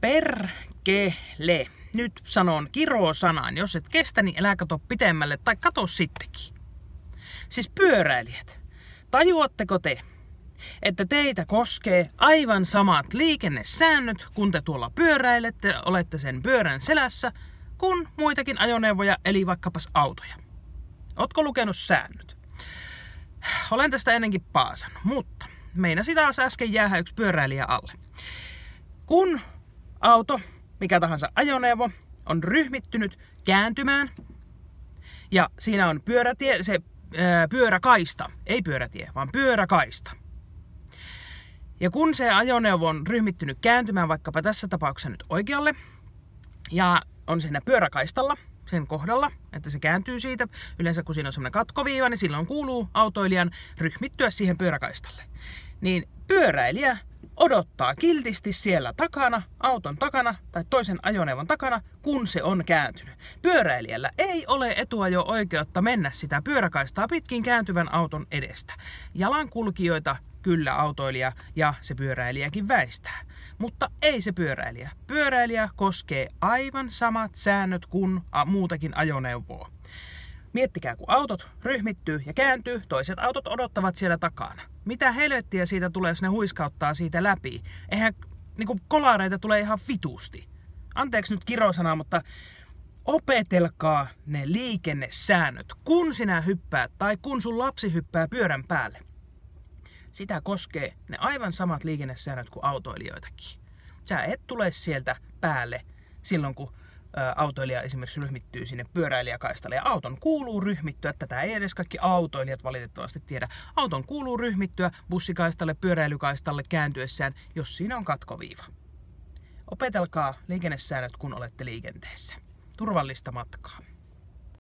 Perkele. Nyt sanon kirosanan. Jos et kestä, niin älä kato pitemmälle tai kato sittenkin. Siis pyöräilijät. Tajuatteko te, että teitä koskee aivan samat liikennesäännöt, kun te tuolla pyöräilette, olette sen pyörän selässä, kuin muitakin ajoneuvoja, eli vaikkapas autoja. Ootko lukenut säännöt? Olen tästä ennenkin paasannut, mutta meinasi taas äsken jäädä yksi pyöräilijä alle. Kun auto, mikä tahansa ajoneuvo, on ryhmittynyt kääntymään, ja siinä on pyörätie, se ää, pyöräkaista, ei pyörätie, vaan pyöräkaista. Ja kun se ajoneuvo on ryhmittynyt kääntymään vaikkapa tässä tapauksessa nyt oikealle, ja on siinä pyöräkaistalla, sen kohdalla, että se kääntyy siitä. Yleensä kun siinä on semmoinen katkoviiva, niin silloin kuuluu autoilijan ryhmittyä siihen pyöräkaistalle. Niin pyöräilijä odottaa kiltisti siellä takana, auton takana tai toisen ajoneuvon takana, kun se on kääntynyt. Pyöräilijällä ei ole etuajo oikeutta mennä sitä pyöräkaistaa pitkin kääntyvän auton edestä. Jalankulkijoita kyllä autoilija ja se pyöräilijäkin väistää. Mutta ei se pyöräilijä. Pyöräilijä koskee aivan samat säännöt kuin muutakin ajoneuvoa. Miettikää, kun autot ryhmittyy ja kääntyy, toiset autot odottavat siellä takana. Mitä helvettiä siitä tulee, jos ne huiskauttaa siitä läpi? Eihän niin kolareita tulee ihan vitusti. Anteeksi nyt kirosana, mutta opetelkaa ne liikennesäännöt, kun sinä hyppäät tai kun sun lapsi hyppää pyörän päälle. Sitä koskee ne aivan samat liikennesäännöt kuin autoilijoitakin. Sä et tule sieltä päälle silloin, kun autoilija esimerkiksi ryhmittyy sinne pyöräilijäkaistalle. Ja auton kuuluu ryhmittyä, tätä ei edes kaikki autoilijat valitettavasti tiedä. Auton kuuluu ryhmittyä bussikaistalle, pyöräilykaistalle kääntyessään, jos siinä on katkoviiva. Opetelkaa liikennesäännöt, kun olette liikenteessä. Turvallista matkaa.